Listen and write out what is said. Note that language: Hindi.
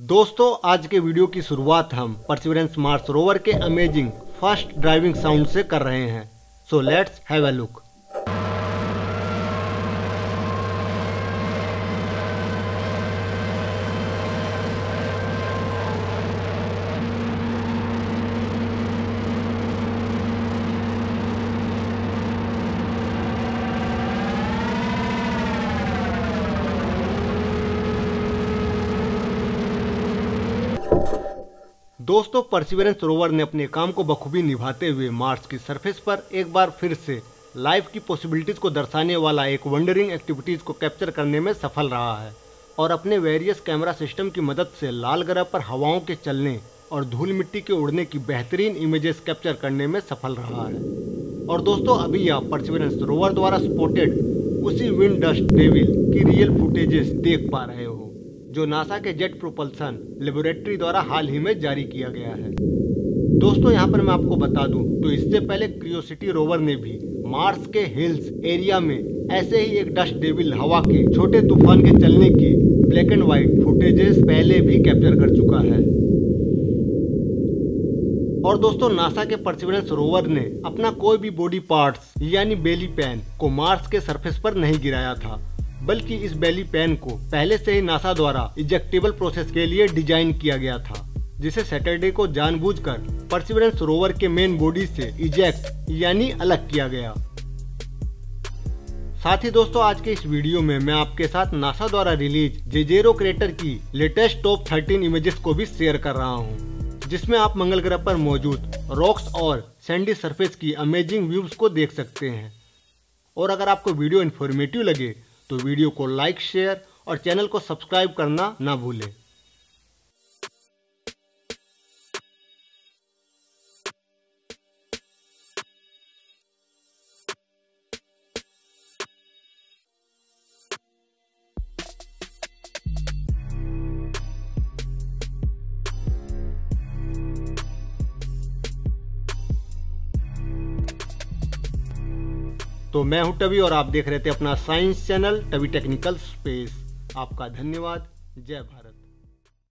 दोस्तों, आज के वीडियो की शुरुआत हम परसिवरेंस मार्स रोवर के अमेजिंग फास्ट ड्राइविंग साउंड से कर रहे हैं। So let's have a look दोस्तों परसिवरेंस रोवर ने अपने काम को बखूबी निभाते हुए मार्स की सरफेस पर एक बार फिर से लाइफ की पॉसिबिलिटीज को दर्शाने वाला एक वंडरिंग एक्टिविटीज़ को कैप्चर करने में सफल रहा है और अपने वेरियस कैमरा सिस्टम की मदद से लाल ग्रह पर हवाओं के चलने और धूल मिट्टी के उड़ने की बेहतरीन इमेजेस कैप्चर करने में सफल रहा है। और दोस्तों, अभी आप परसिवरेंस रोवर द्वारा स्पॉटेड उसी विंड डस्ट डेविल की रियल फुटेजेस देख पा रहे हो। जो नासा के जेट प्रोपल्सन लेबोरेटरी द्वारा हाल ही में जारी किया गया है। दोस्तों, यहाँ पर मैं आपको बता दूँ तो इससे पहले क्रियोसिटी रोवर ने भी मार्स के हिल्स एरिया में ऐसे ही एक डस्ट डेविल हवा के छोटे तूफ़ान के चलने की ब्लैक एंड व्हाइट फुटेजेस पहले भी कैप्चर कर चुका है। और दोस्तों, नासा के परसिवरेंस रोवर ने अपना कोई भी बॉडी पार्ट्स, यानी बेली पैन, को मार्स के सरफेस पर नहीं गिराया था। बल्कि इस बेली पैन को पहले से ही नासा द्वारा इजेक्टेबल प्रोसेस के लिए डिज़ाइन किया गया था जिसे सैटरडे को जानबूझकर परसिवरेंस रोवर के मेन बॉडी से इजेक्ट यानी अलग किया गया। साथ ही दोस्तों आज के इस वीडियो में मैं आपके साथ नासा द्वारा रिलीज़ जेजेरो क्रेटर की लेटेस्ट टॉप 13 इमेजेस को भी शेयर कर रहा हूँ, जिसमें आप मंगल ग्रह पर मौजूद रॉक्स और सैंडी सरफेस की अमेजिंग व्यूज़ को देख सकते हैं। और अगर आपको वीडियो इन्फॉर्मेटिव लगे तो वीडियो को लाइक शेयर और चैनल को सब्सक्राइब करना ना भूलें। तो मैं हूँ टवी और आप देख रहे थे अपना science channel TV technical space. आपका धन्यवाद। जय भारत।